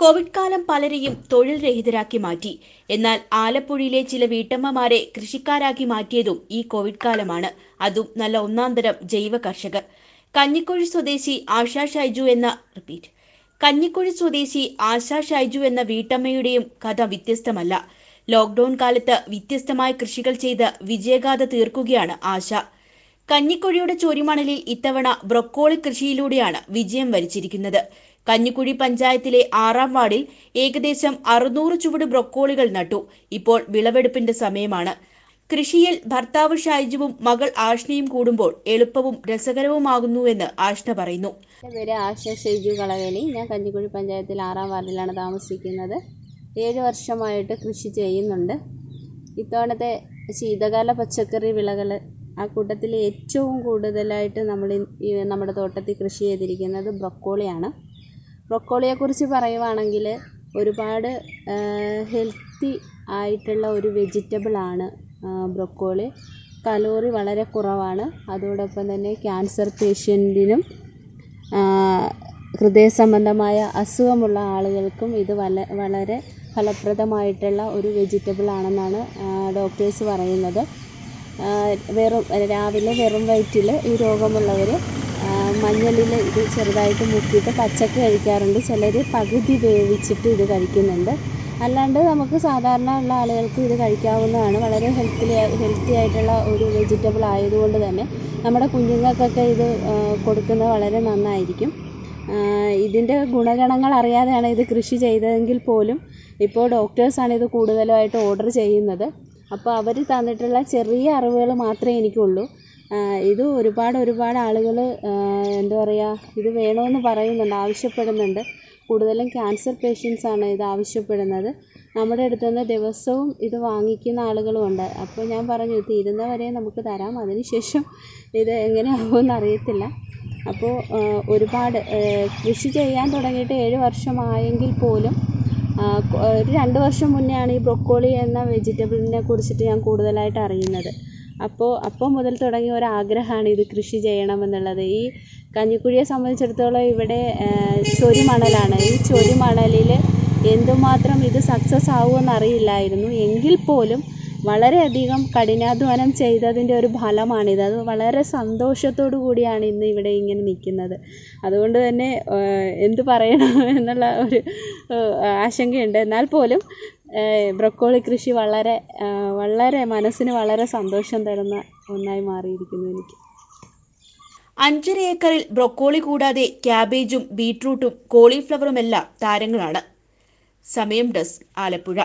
Covid കാലം പലരെയും തൊഴിൽ രഹിതരാക്കി മാറ്റി. എന്നാൽ ആലപ്പുഴയിലെ ചില വീട്ടമ്മമാരെ കൃഷിക്കാരാക്കി മാറ്റിയതും ഈ കോവിഡ് കാലമാണ്. അതും നല്ല ഒന്നാന്തരം ജൈവ കർഷകർ. കഞ്ഞിക്കുഴി സ്വദേശി ആശാ ഷൈജു എന്ന റിപ്പീറ്റ്. കഞ്ഞിക്കുഴി സ്വദേശി ആശാ ഷൈജു എന്ന വീട്ടമ്മയുടെയും കഥ വ്യത്യസ്തമല്ല. ലോക്ക്ഡൌൺ കാലത്ത് വ്യത്യസ്തമായ കൃഷികൾ ചെയ്ത് വിജയഗാഥ തീർക്കുകയാണ് ആശ. കഞ്ഞിക്കുഴിയുടെ ചോരിമണലിൽ ഇത്തവണ ബ്രൊക്കോളി കൃഷിയിലൂടെയാണ് വിജയം വരിച്ചിരിക്കുന്നത്. കഞ്ഞിക്കുഴി പഞ്ചായത്തിലെ ആറാം വാർഡിൽ ഏകദേശം അറുന്നൂറ് ചുവട് ബ്രൊക്കോളികൾ നട്ടു. ഇപ്പോൾ വിളവെടുപ്പിന്റെ സമയമാണ്. കൃഷിയിൽ ഭർത്താവ് ഷൈജുവും മകൾ ആഷ്നയും കൂടുമ്പോൾ എളുപ്പവും രസകരവുമാകുന്നുവെന്ന് ആഷ്ന പറയുന്നു. എന്റെ പേര് ഷൈജു കളവേലി ഞാൻ കഞ്ഞിക്കുഴി പഞ്ചായത്തിൽ ആറാം വാർഡിലാണ് താമസിക്കുന്നത്. ഏഴ് വർഷമായിട്ട് കൃഷി ചെയ്യുന്നുണ്ട്. ഇത്തവണത്തെ ശീതകാല പച്ചക്കറി വിളകൾ ആ കൂട്ടത്തിൽ ഏറ്റവും കൂടുതലായിട്ട് നമ്മൾ നമ്മുടെ തോട്ടത്തിൽ കൃഷി ചെയ്തിരിക്കുന്നത് ബ്രൊക്കോളിയാണ്. ബ്രൊക്കോളിയെക്കുറിച്ച് പറയുവാണെങ്കിൽ ഒരുപാട് ഹെൽത്തി ആയിട്ടുള്ള ഒരു വെജിറ്റബിളാണ് ബ്രൊക്കോളി. കലോറി വളരെ കുറവാണ്. അതോടൊപ്പം തന്നെ ക്യാൻസർ പേഷ്യന്റിനും ഹൃദയ സംബന്ധമായ അസുഖമുള്ള ആളുകൾക്കും ഇത് വല വളരെ ഫലപ്രദമായിട്ടുള്ള ഒരു വെജിറ്റബിൾ ആണെന്നാണ് ഡോക്ടേഴ്സ് പറയുന്നത്. വെറും രാവിലെ വെറും വയറ്റിൽ ഈ രോഗമുള്ളവർ മഞ്ഞളിൽ ഇത് ചെറുതായിട്ട് മുക്കിയിട്ട് പച്ചക്ക് കഴിക്കാറുണ്ട്. ചിലർ പകുതി വേവിച്ചിട്ട് ഇത് കഴിക്കുന്നുണ്ട്. അല്ലാണ്ട് നമുക്ക് സാധാരണ ഉള്ള ആളുകൾക്ക് ഇത് കഴിക്കാവുന്നതാണ്. വളരെ ഹെൽത്തി ഹെൽത്തി ആയിട്ടുള്ള ഒരു വെജിറ്റബിൾ ആയതുകൊണ്ട് തന്നെ നമ്മുടെ കുഞ്ഞുങ്ങൾക്കൊക്കെ ഇത് കൊടുക്കുന്നത് വളരെ നന്നായിരിക്കും. ഇതിന്റെ ഗുണഗണങ്ങൾ അറിയാതെയാണ് ഇത് കൃഷി ചെയ്തതെങ്കിൽ പോലും ഇപ്പോൾ ഡോക്ടേഴ്സാണ് ഇത് കൂടുതലായിട്ട് ഓർഡർ ചെയ്യുന്നത്. അപ്പോൾ അവർ തന്നിട്ടുള്ള ചെറിയ അറിവുകൾ മാത്രമേ എനിക്കുള്ളൂ. ഇത് ഒരുപാട് ഒരുപാട് ആളുകൾ എന്താ പറയുക ഇത് വേണമെന്ന് പറയുന്നുണ്ട് ആവശ്യപ്പെടുന്നുണ്ട്. കൂടുതലും ക്യാൻസർ പേഷ്യൻസാണ് ഇത് ആവശ്യപ്പെടുന്നത്. നമ്മുടെ അടുത്ത് നിന്ന് ദിവസവും ഇത് വാങ്ങിക്കുന്ന ആളുകളുമുണ്ട് അപ്പോൾ ഞാൻ പറഞ്ഞു തീരുന്നവരെ നമുക്ക് തരാം. അതിനുശേഷം ഇത് എങ്ങനെയാവുമെന്ന് അറിയത്തില്ല. അപ്പോൾ ഒരുപാട് കൃഷി ചെയ്യാൻ തുടങ്ങിയിട്ട് ഏഴ് വർഷമായെങ്കിൽ പോലും ഒരു രണ്ട് വർഷം മുന്നെയാണ് ഈ ബ്രൊക്കോളി എന്ന വെജിറ്റബിളിനെ കുറിച്ചിട്ട് ഞാൻ കൂടുതലായിട്ട് അറിയുന്നത്. അപ്പോൾ അപ്പോൾ മുതൽ തുടങ്ങിയ ഒരു ആഗ്രഹമാണ് ഇത് കൃഷി ചെയ്യണമെന്നുള്ളത്. ഈ കഞ്ഞിക്കുഴിയെ സംബന്ധിച്ചിടത്തോളം ഇവിടെ ചൊരിമണലാണ്. ഈ ചൊരിമണലിൽ എന്തുമാത്രം ഇത് സക്സസ് ആവുമെന്ന് അറിയില്ലായിരുന്നു. എങ്കിൽ പോലും വളരെയധികം കഠിനാധ്വാനം ചെയ്തതിന്റെ ഒരു ഫലമാണിത്. അത് വളരെ സന്തോഷത്തോടു കൂടിയാണ് ഇന്ന് ഇവിടെ ഇങ്ങനെ നിൽക്കുന്നത്. അതുകൊണ്ട് തന്നെ എന്ത് പറയണം എന്നുള്ള ഒരു ആശങ്കയുണ്ട്. എന്നാൽ പോലും ബ്രൊക്കോളി കൃഷി വളരെ വളരെ മനസ്സിന് വളരെ സന്തോഷം തരുന്ന ഒന്നായി മാറിയിരിക്കുന്നു എനിക്ക്. അഞ്ചര ഏക്കറിൽ ബ്രൊക്കോളി കൂടാതെ ക്യാബേജും ബീട്രൂട്ടും കോളിഫ്ലവറുമെല്ലാം താരങ്ങളാണ്. സമയം ഡെസ്ക് ആലപ്പുഴ.